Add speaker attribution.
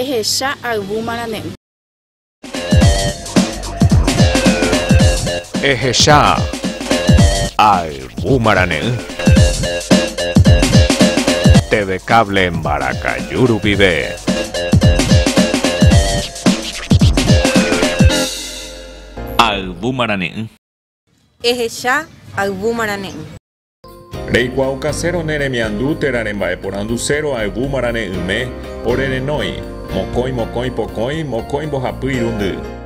Speaker 1: Ehecha ayvu marane'ỹ.
Speaker 2: Ehecha ayvu marane'ỹ. TV Cable en Baracayuru vive.
Speaker 3: Ayvu marane'ỹ.
Speaker 4: Ehecha ayvu marane'ỹ.
Speaker 5: Reikuaukasero neremiandu teraremba'eporandu ayvu marane'ỹme orerenói Mocói, mocoi, pocoi, mocoi, borrapu, irundu.